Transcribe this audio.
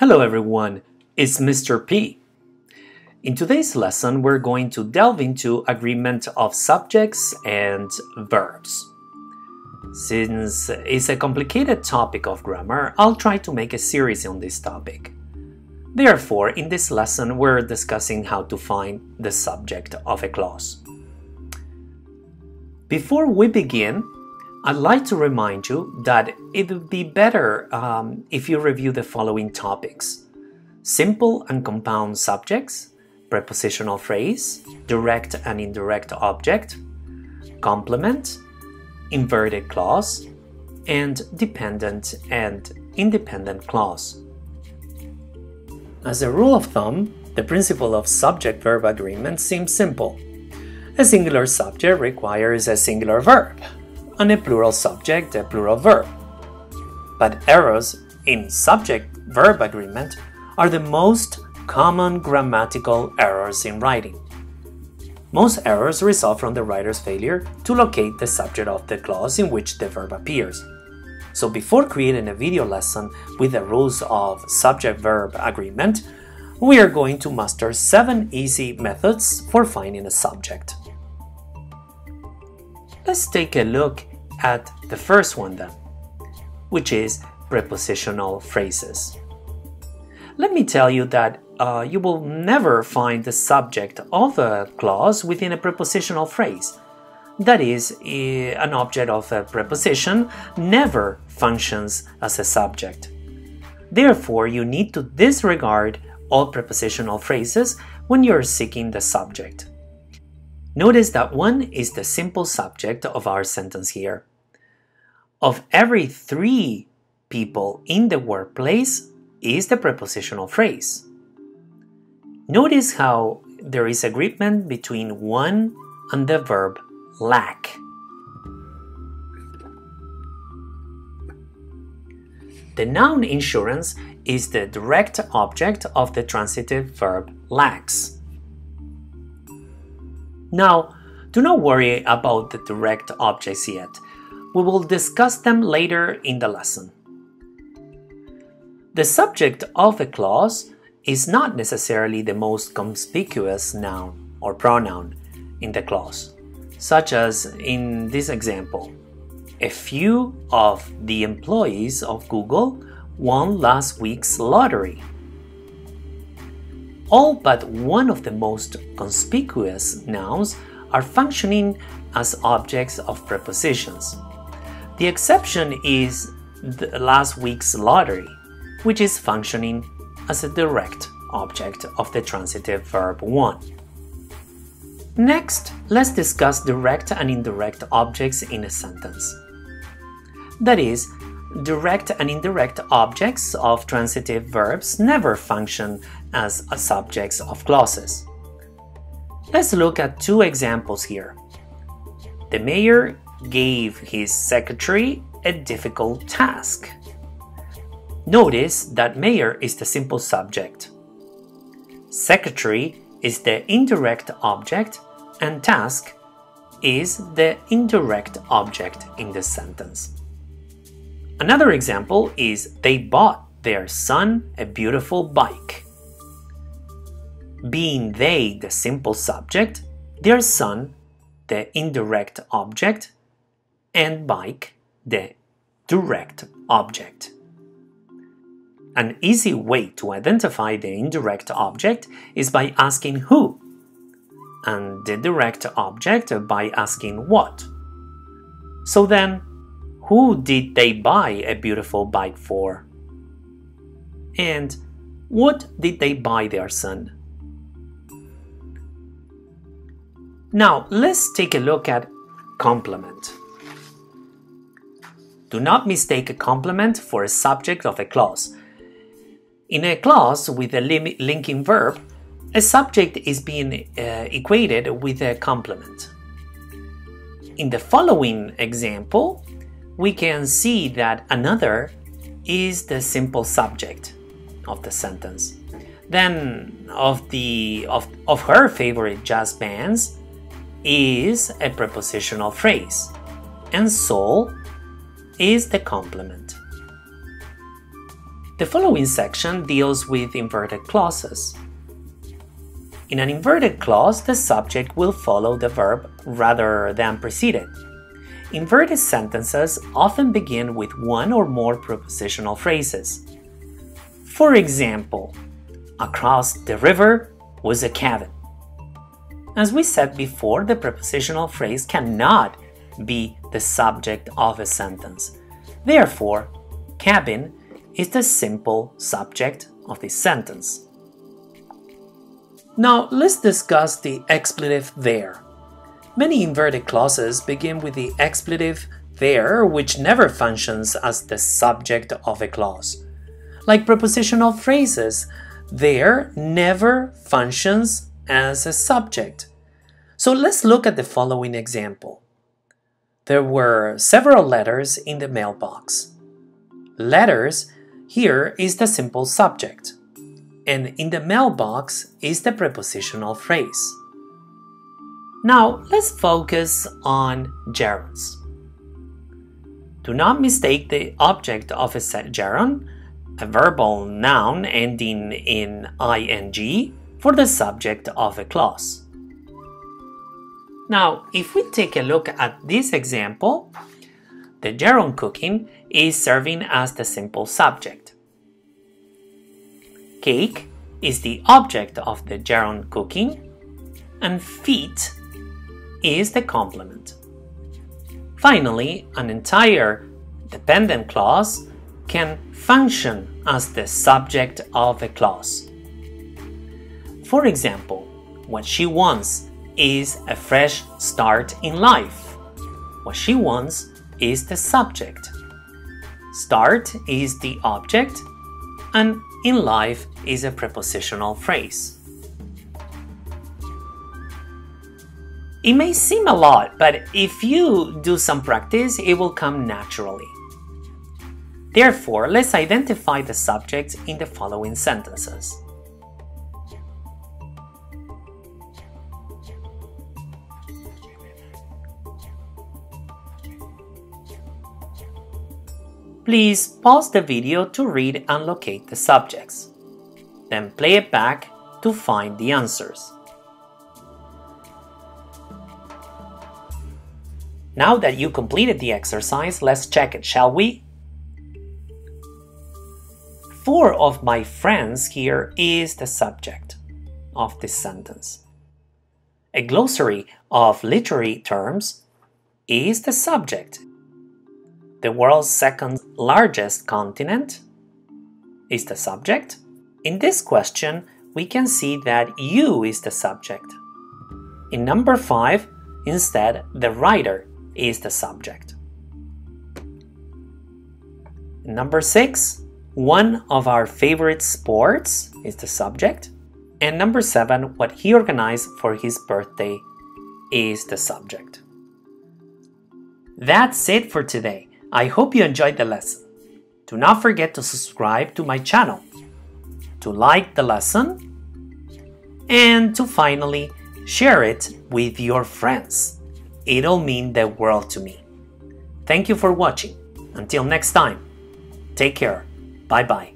Hello everyone, it's Mr. P. In today's lesson, we're going to delve into agreement of subjects and verbs. Since it's a complicated topic of grammar, I'll try to make a series on this topic. Therefore, in this lesson, we're discussing how to find the subject of a clause. Before we begin, I'd like to remind you that it would be better um, if you review the following topics simple and compound subjects, prepositional phrase, direct and indirect object, complement, inverted clause, and dependent and independent clause. As a rule of thumb, the principle of subject verb agreement seems simple. A singular subject requires a singular verb, and a plural subject a plural verb. But errors in subject verb agreement are the most common grammatical errors in writing. Most errors result from the writer's failure to locate the subject of the clause in which the verb appears. So before creating a video lesson with the rules of subject-verb agreement, we are going to master 7 easy methods for finding a subject. Let's take a look at the first one then, which is prepositional phrases. Let me tell you that uh, you will never find the subject of a clause within a prepositional phrase. That is, an object of a preposition never functions as a subject. Therefore, you need to disregard all prepositional phrases when you're seeking the subject. Notice that one is the simple subject of our sentence here. Of every three people in the workplace is the prepositional phrase. Notice how there is agreement between one and the verb lack. The noun insurance is the direct object of the transitive verb lacks. Now, do not worry about the direct objects yet. We will discuss them later in the lesson. The subject of a clause is not necessarily the most conspicuous noun or pronoun in the clause, such as in this example. A few of the employees of Google won last week's lottery all but one of the most conspicuous nouns are functioning as objects of prepositions. The exception is the last week's lottery, which is functioning as a direct object of the transitive verb won. Next, let's discuss direct and indirect objects in a sentence. That is, direct and indirect objects of transitive verbs never function as subjects of clauses. Let's look at two examples here. The mayor gave his secretary a difficult task. Notice that mayor is the simple subject. Secretary is the indirect object and task is the indirect object in this sentence. Another example is they bought their son a beautiful bike. Being they the simple subject, their son the indirect object, and bike the direct object. An easy way to identify the indirect object is by asking who, and the direct object by asking what. So then, who did they buy a beautiful bike for? And what did they buy their son? Now, let's take a look at complement. Do not mistake a complement for a subject of a clause. In a clause with a linking verb, a subject is being uh, equated with a complement. In the following example, we can see that another is the simple subject of the sentence. Then of the of, of her favorite jazz bands is a prepositional phrase, and so is the complement. The following section deals with inverted clauses. In an inverted clause, the subject will follow the verb rather than precede it. Inverted sentences often begin with one or more prepositional phrases. For example, across the river was a cabin. As we said before, the prepositional phrase cannot be the subject of a sentence. Therefore, cabin is the simple subject of this sentence. Now let's discuss the expletive there. Many inverted clauses begin with the expletive there, which never functions as the subject of a clause. Like prepositional phrases, there never functions as a subject. So let's look at the following example. There were several letters in the mailbox. Letters here is the simple subject, and in the mailbox is the prepositional phrase. Now let's focus on gerunds. Do not mistake the object of a set gerund, a verbal noun ending in ing, for the subject of a clause. Now, if we take a look at this example, the gerund cooking is serving as the simple subject. Cake is the object of the gerund cooking, and feat is the complement. Finally, an entire dependent clause can function as the subject of a clause. For example, what she wants is a fresh start in life. What she wants is the subject. Start is the object, and in life is a prepositional phrase. It may seem a lot, but if you do some practice, it will come naturally. Therefore, let's identify the subject in the following sentences. Please pause the video to read and locate the subjects. Then play it back to find the answers. Now that you completed the exercise, let's check it, shall we? Four of my friends here is the subject of this sentence. A glossary of literary terms is the subject the world's second largest continent is the subject. In this question, we can see that you is the subject. In number 5, instead, the writer is the subject. In number 6, one of our favorite sports is the subject. And number 7, what he organized for his birthday is the subject. That's it for today. I hope you enjoyed the lesson. Do not forget to subscribe to my channel, to like the lesson, and to finally share it with your friends. It'll mean the world to me. Thank you for watching. Until next time, take care. Bye bye.